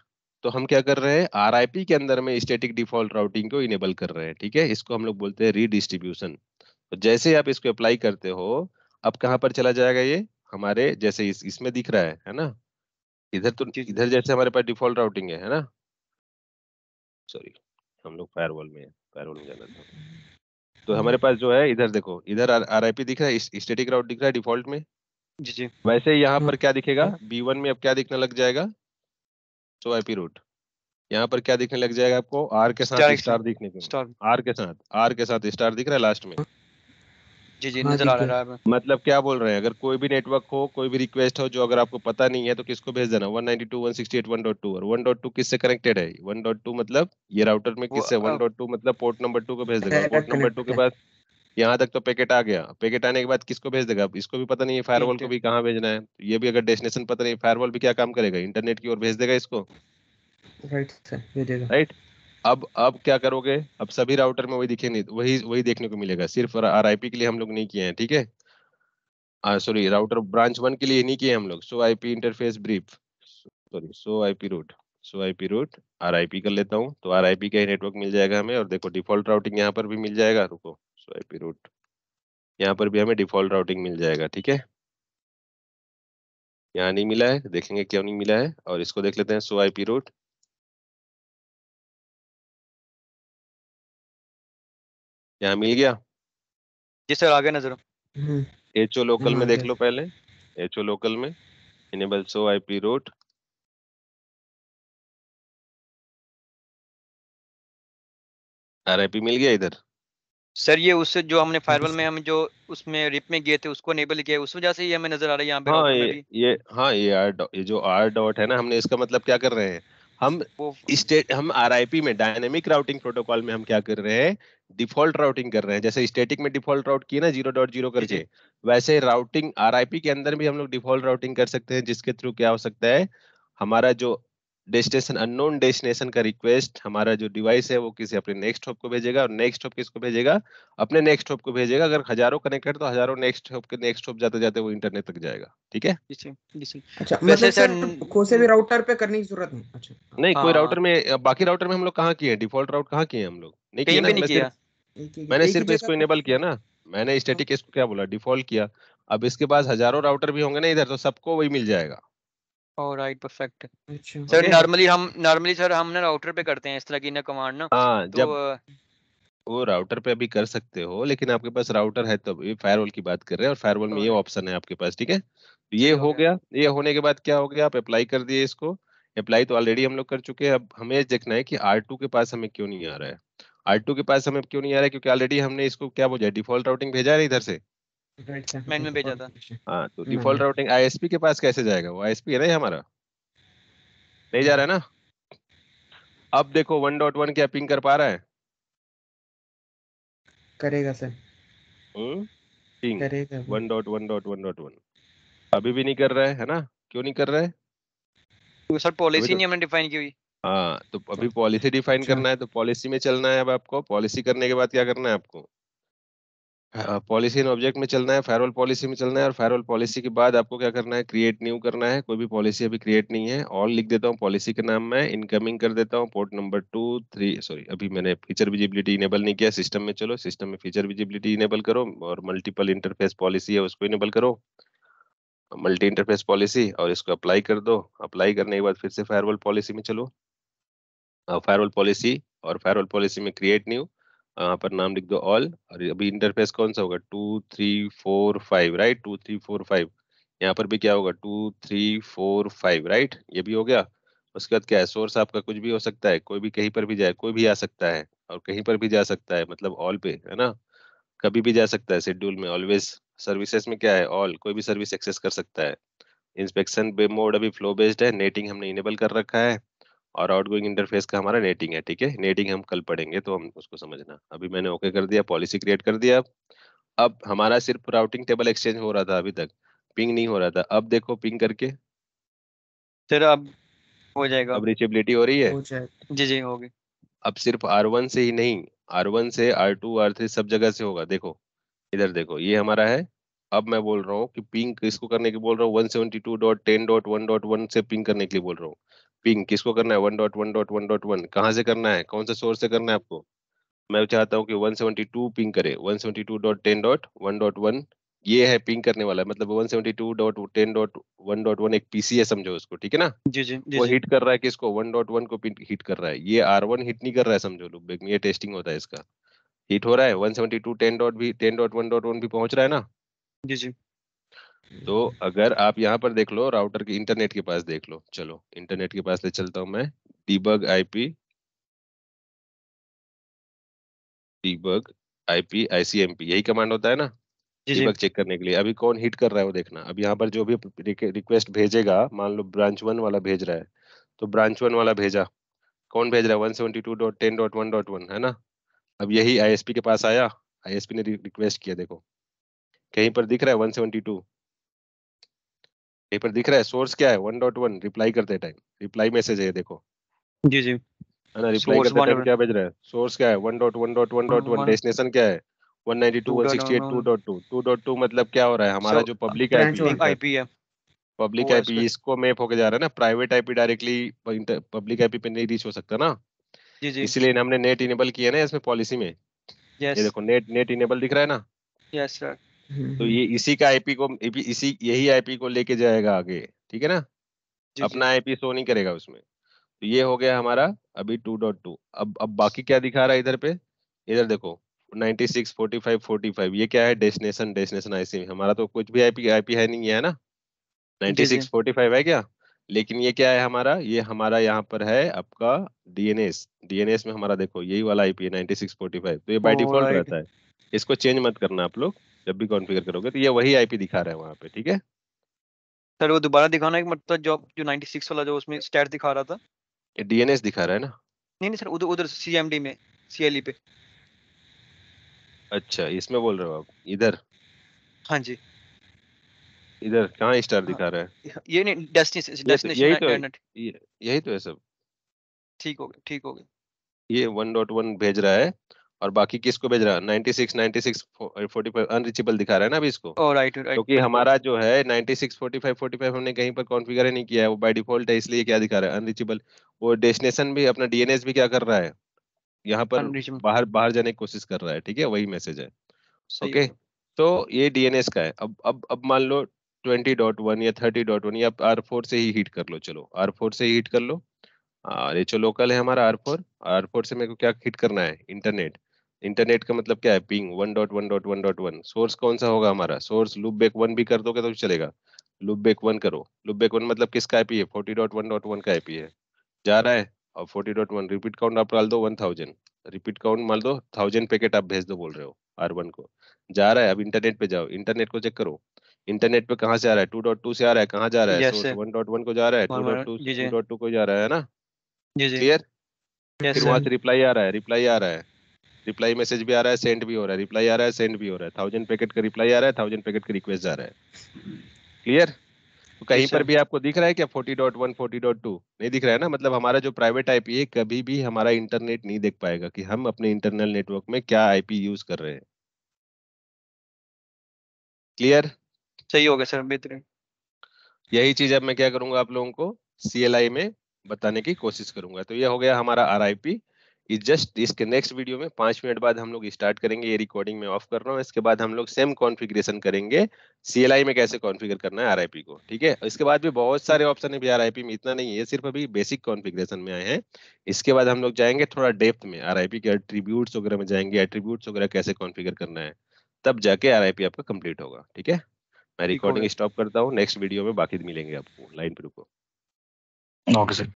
तो हम क्या कर रहे हैं? आरआईपी के अंदर में स्टेटिक डिफ़ॉल्ट राउटिंग को इनेबल कर रहे हैं, ठीक है? इसको हम लोग बोलते हैं रीडिस्ट्रीब्यूशन तो जैसे आप इसको अप्लाई करते हो, अब कहाँ पर चला जाएगा ये? हमारे जैसे इस, इसमें दिख रहा है है ना? इधर तो। इधर जैसे हमारे पास डिफ़ॉल्ट राउटिंग है है ना? सॉरी हम लोग फायरवॉल में फायरवॉल में जाना था। तो हमारे पास जो है इधर देखो इधर आर आई पी दिख रहा है स्टेटिक राउट दिख रहा है डिफ़ॉल्ट में। जी जी। वैसे यहाँ पर हाँ। क्या दिखेगा? बी वन में अब क्या दिखने लग जाएगा? सो आई पी रूट यहाँ पर क्या दिखने लग जाएगा आपको? आर के साथ स्टार दिखने को। स्टार आर के साथ आर के साथ स्टार दिख रहा है लास्ट में। जी जी हाँ, नज़र आ रहा है मतलब क्या बोल रहे हैं? अगर कोई भी नेटवर्क हो कोई भी रिक्वेस्ट हो जो अगर आपको पता नहीं है तो किसको भेज देना? 192.168.1.2 और 1.2 किससे कनेक्टेड है? 1.2 मतलब ये राउटर में किससे? अ, 1.2 मतलब पोर्ट नंबर 2 को भेज देगा। पोर्ट नंबर 2 के बाद यहाँ तक तो पैकेट आ गया। पैकेट आने के बाद किसको भेज देगा? अब इसको भी पता नहीं है फायरवॉल को भी कहाँ भेजना है? तो ये भी अगर डेस्टिनेशन पता नहीं फायरवॉल भी क्या काम करेगा? इंटरनेट की ओर भेज देगा इसको? राइट सर भेजेगा। राइट अब अब क्या करोगे? अब सभी राउटर में वही दिखे नहीं, वही वही देखने को मिलेगा। सिर्फ़ आरआईपी के लिए हम लोग नहीं किए हैं, ठीक है? सॉरी राउटर ब्रांच वन के लिए नहीं किए हम लोग। So IP interface brief sorry so IP route so IP route RIP कर लेता हूँ। तो आर आई पी का ही नेटवर्क मिल जाएगा हमें और देखो डिफ़ॉल्ट राउटिंग यहाँ पर भी मिल जाएगा। रुको सो आईपी रूट यहाँ पर भी हमें डिफ़ॉल्ट राउटिंग मिल जाएगा, ठीक है? यहाँ नहीं मिला है, देखेंगे क्यों नहीं मिला है और इसको देख लेते हैं। सो आईपी रूट यहाँ मिल गया। जी सर आगे नज़र। हम्म, एचओ लोकल में हाँ, देख लो पहले। एचओ लोकल में enable so IP route RIP मिल गया इधर। सर ये उससे जो हमने फायरवॉल में हम जो उसमें रिप में गए थे उसको एनेबल किया उस वजह से ये हमें नज़र आ रहा है यहाँ पे हाँ ये ये हाँ ये आर ये जो आर डॉट है ना हमने इसका मतलब क्या कर रहे हैं? हम स्टेट हम आरआईपी में डायनेमिक राउटिंग प्रोटोकॉल में हम क्या कर रहे हैं? डिफ़ॉल्ट राउटिंग कर रहे हैं। जैसे स्टेटिक में डिफ़ॉल्ट राउट किए ना ज़ीरो डॉट ज़ीरो। करके वैसे राउटिंग आरआईपी के अंदर भी हम लोग डिफ़ॉल्ट राउटिंग कर सकते हैं जिसके थ्रू क्या हो सकता है? हमारा जो डेस्टिनेशन अननोन डेस्टिनेशन का रिक्वेस्ट हमारा जो डिवाइस है वो किसी अपने नेक्स्ट हॉप को भेजेगा और नेक्स्ट हॉप किसको भेजेगा? अपने नेक्स्ट हॉप को भेजेगा। अगर हज़ारों कनेक्टेड तो हज़ारों नेक्स्ट हॉप के नेक्स्ट हॉप जाते जाते वो इंटरनेट तक जाएगा। ठीक है? अच्छा मतलब सर कोई से भी राउटर पे करने की ज़रूरत नहीं। अच्छा। नहीं कोई हाँ। राउटर में बाकी राउटर में हम लोग कहाँ किए डिफ़ॉल्ट राउट कहाँ किए हम लोग? नहीं किया। ही- मैंने सिर्फ़ इसको इनेबल किया ना। मैंने स्टेटिक इसको क्या बोला? डिफ़ॉल्ट किया। अब इसके पास हज़ारों राउटर भी होंगे ना इधर तो सबको वही मिल जाएगा। ऑलराइट परफेक्ट सर नॉर्मली हम नॉर्मली सर हम ना राउटर पे करते हैं इस तरह की ना कमांड ना हाँ तो जब वो राउटर पे अभी कर सकते हो लेकिन आपके पास राउटर है तो ये फायरवॉल की बात कर रहे हैं और फायरवॉल में ये ऑप्शन है आपके पास ठीक है? तो ये हो गया। ये होने के बाद क्या हो गया आप अप्लाई कर दिए इसको अप्लाई तो ऑलरेडी हम लोग कर चुके हैं अब हमें देखना है कि R2 के पास हमें क्यों नहीं आ रहा है? R2 के पास हमें क्यों नहीं आ रहा है क्योंकि ऑलरेडी हमने इसको क्या बोला डिफ़ॉल्ट राउटिंग भेजा है इधर से? मैन में भेजा था। हाँ तो डिफ़ॉल्ट राउटिंग आईएसपी के पास कैसे जाएगा? वो आईएसपी है ना हमारा। नहीं जा रहा है ना? अब देखो 1.1 क्या पिंग कर पा रहा है? करेगा सर। हम्म पिंग करेगा वो। One dot one dot one dot one अभी भी नहीं कर रहा है है ना? क्यों नहीं कर रहा है? तो सर पॉलिसी तो- नहीं हमने डिफाइन की हुई। हाँ तो अभी पॉलिसी डिफाइन अच्छा। करना है तो पॉलिसी में चलना है अब आपको। पॉलिसी करने के बाद क्या करना है आपको? पॉलिसी एंड ऑब्जेक्ट में चलना है फायरवॉल पॉलिसी में चलना है और फायरवॉल पॉलिसी के बाद आपको क्या करना है? क्रिएट न्यू करना है। कोई भी पॉलिसी अभी क्रिएट नहीं है। ऑल लिख देता हूँ पॉलिसी के नाम में। इनकमिंग कर देता हूँ। Port number two three sorry अभी मैंने फीचर विजिबिलिटी इनेबल नहीं किया। सिस्टम में चलो। सिस्टम में फीचर विजिबिलिटी इनेबल करो और मल्टीपल इंटरफेस पॉलिसी है, उसको इनेबल करो। मल्टी इंटरफेस पॉलिसी और इसको अप्लाई कर दो। अप्लाई करने के बाद फिर से फायरवॉल पॉलिसी में चलो। फायरवॉल पॉलिसी और फायरवॉल पॉलिसी में क्रिएट न्यू यहाँ पर नाम लिख दो ऑल और अभी इंटरफेस कौन सा होगा? Two three four five right two three four five यहाँ पर भी क्या होगा? Two three four five right ये भी हो गया। उसके बाद क्या है? सोर्स आपका कुछ भी हो सकता है। कोई भी कहीं पर भी जाए, कोई भी आ सकता है और कहीं पर भी जा सकता है मतलब ऑल पे, है ना? कभी भी जा सकता है शेड्यूल में ऑलवेज सर्विसेज़ में क्या है? ऑल कोई भी सर्विस एक्सेस कर सकता है। इंस्पेक्शन बे मोड अभी फ्लो बेस्ड है। नेटिंग हमने इनेबल कर रखा है। और आउटगोइंग इंटरफेस का हमारा नेटिंग है ठीक है? नेटिंग हम कल पढ़ेंगे तो हम उसको समझना। अभी मैंने ओके कर दिया पॉलिसी क्रिएट कर दिया। अब हमारा सिर्फ़ राउटिंग टेबल एक्सचेंज हो रहा था अभी तक। पिंग नहीं हो रहा था। अब देखो पिंग करके। सर अब हो जाएगा। अब रीचेबिलिटी हो रही है। हो जी जी हो गई। अब सिर्फ़ R1 से ही नहीं R1 से R2 R3 सब जगह से होगा। देखो इधर देखो ये हमारा है। अब मैं बोल रहा हूँ कि पिंग किसको करने के बोल रहा हूँ? 172.10.1.1 से पिंग करने के लिए बोल रहा हूँ। पिंग किसको करना है? 1.1.1.1 कहाँ से करना है? कौन सा सोर्स से करना है आपको? मैं चाहता हूँ कि 172 पिंग करे। 172.10.1.1 ये है पिंग करने वाला। मतलब 172.10.1.1 एक पीसी है समझो उसको ठीक है ना? जी जी जी वो हिट कर रहा है किसको? 1.1 को हिट कर रहा है। ये R1 हिट नहीं कर रहा है समझो लोग। ये टेस्टिंग होता है इसका। हिट हो रहा है। 172 10 डॉट भी 10 डॉट 1 डॉट 1 भी पहुँच रहा है ना? जी जी। तो अगर आप यहाँ पर देख लो राउटर के इंटरनेट के पास देख लो। चलो इंटरनेट के पास ले चलता हूँ मैं। Debug IP debug IP ICMP यही कमांड होता है ना? डीबग चेक करने के लिए। अभी कौन हिट कर रहा है वो देखना। अब यहाँ पर जो भी रिक्वेस्ट भेजेगा मान लो ब्रांच वन वाला भेज रहा है तो ब्रांच वन वाला भेजा। कौन भेज रहा है? 172.10.1.1 है ना? अब यही आईएसपी के पास आया। आईएसपी ने रिक्वेस्ट किया देखो। कहीं पर दिख रहा है 172 पेपर दिख रहा है सोर्स क्या है? 1.1 रिप्लाई करते टाइम रिप्लाई मैसेज है देखो। जी जी। है ना? रिप्लाई करते टाइम क्या भेज रहा है? सोर्स क्या है? 1.1.1.1 डेस्टिनेशन क्या है? 192.168.2.2 2.2 मतलब क्या हो रहा है? हमारा जो पब्लिक आईपी है। पब्लिक आईपी इसको मैप होके जा रहा है ना? Private IP directly public IP पे नहीं रीच हो सकता ना? जी जी। इसलिए हमने नेट इनेबल किया ना इसमें पॉलिसी में। ये देखो नेट नेट इनेबल दिख रहा है ना? यस सर तो ये इसी का आईपी को इसी- यही आईपी को लेके जाएगा आगे ठीक है ना? अपना आईपी शो नहीं करेगा उसमें। तो ये हो गया हमारा अभी 2.2 अब अब बाकी क्या दिखा रहा है इधर पे? इधर देखो 96 45 45 ये क्या है? डेस्टिनेशन डेस्टिनेशन आईसी हमारा तो कुछ भी आईपी आईपी है नहीं है ना? जी, जी। 96 45 है क्या? लेकिन ये क्या है हमारा? ये हमारा यहाँ पर है आपका डीएनएस डीएनएस में हमारा देखो यही वाला आईपी है 96 45 तो ये बाय डिफ़ॉल्ट रहता है। इसको चेंज मत करना आप लोग। जब भी कॉन्फ़िगर करोगे तो ये वही आईपी दिखा रहा है वहाँ पे ठीक है? सर वो दोबारा दिखाना है मतलब जो जो 96 वाला जो उसमें स्टैट दिखा रहा था? ये डीएनएस दिखा रहा है ना? नहीं नहीं सर उधर उधर सीएमडी में सीएलई पे। अच्छा इसमें बोल रहे हो आप इधर? हाँ जी। इधर कहाँ स्टार दिखा रहा है? ये नहीं डेस्टिनेशन यही तो डेस्टिनेशन है। यही तो है सब। ठीक हो गया ठीक हो गया। ये 1.1 भेज रहा है और बाकी किसको भेज रहा? है 96 96 45 अनरीचेबल दिखा रहा है ना अभी इसको? ओ राइट राइट क्योंकि हमारा जो है 96 45 45 हमने कहीं पर कॉन्फ़िगर ही नहीं किया है। वो बाय डिफ़ॉल्ट है इसलिए क्या दिखा रहा है? अनरीचेबल वो डेस्टिनेशन भी अपना डीएनएस भी क्या कर रहा है? यहाँ पर बाहर बाहर जाने की कोशिश कर रहा है ठीक है? वही मैसेज है। ओके तो ये डीएनएस का है। अब अब अब मान लो ट्वेंटी डॉट वन या थर्टी डॉट वन या आर फोर से ही हीट कर लो चलो। आर फोर से ही हीट कर लो। और ये जो लोकल है हमारा आर फोर आर फोर से मेरे को क्या हिट करना है? इंटरनेट इंटरनेट का मतलब क्या है? Ping one dot one dot one dot one source कौन सा होगा हमारा? सोर्स लूप बैक वन भी कर दोगे तो चलेगा। लूप बैक वन करो। लूप बैक वन मतलब किसका आईपी है? Forty dot one dot one का आईपी है। जा रहा है। और forty dot one repeat count आप डाल दो वन थाउज़ेंड रिपीट काउंट मान दो थाउज़ेंड पैकेट आप भेज दो बोल रहे हो आर वन को। जा रहा है अब इंटरनेट पे जाओ। इंटरनेट को चेक करो। इंटरनेट पे कहाँ से आ रहा है? टू डॉट टू से आ रहा है। कहाँ जा रहा है? वन डॉट वन को जा रहा है। Two dot two two dot two को जा रहा है ना? क्लियर फिर वहाँ से रिप्लाई आ रहा है रिप्लाई आ रहा है। रिप्लाई मैसेज भी आ रहा है सेंड भी हो रहा है रिप्लाई आ रहा है सेंड भी हो रहा है। थाउज़ेंड पैकेट का रिप्लाई आ रहा है थाउज़ेंड पैकेट का रिक्वेस्ट जा रहा है। क्लियर तो कहीं पर भी आपको दिख रहा है क्या? Forty dot one forty dot two नहीं दिख रहा है ना? मतलब हमारा जो प्राइवेट आईपी है कभी भी हमारा इंटरनेट नहीं देख पाएगा कि हम अपने इंटरनल नेटवर्क में क्या आईपी यूज़ कर रहे हैं। क्लियर सही हो गया सर बेहतरीन। यही चीज़ अब मैं क्या करूँगा आप लोगों को सी में बताने की कोशिश करूँगा। तो ये हो गया हमारा आरआईपी आई पी जस्ट इसके नेक्स्ट वीडियो में पाँच मिनट बाद हम लोग स्टार्ट करेंगे ये रिकॉर्डिंग में ऑफ़ कर रहा हूँ। इसके बाद हम लोग सेम कॉन्फ़िगरेशन करेंगे सीएलआई में कैसे कॉन्फ़िगर करना है आर को ठीक है? इसके बाद भी बहुत सारे ऑप्शन है भी आरआईपी में इतना नहीं है सिर्फ़ अभी बेसिक कॉन्फ़िगरेशन में आए हैं। इसके बाद हम लोग जाएँगे थोड़ा डेप्थ में आर के एट्रीब्यूट्स वगैरह में जाएँगे एट्रीब्यूट्स वगैरह कैसे कॉन्फ़िगर करना है तब जाके आरआईपी आपका कंप्लीट होगा ठीक है? मैं रिकॉर्डिंग स्टॉप करता हूँ नेक्स्ट वीडियो में बाकी मिलेंगे आपको लाइन पे रुको। Okay sir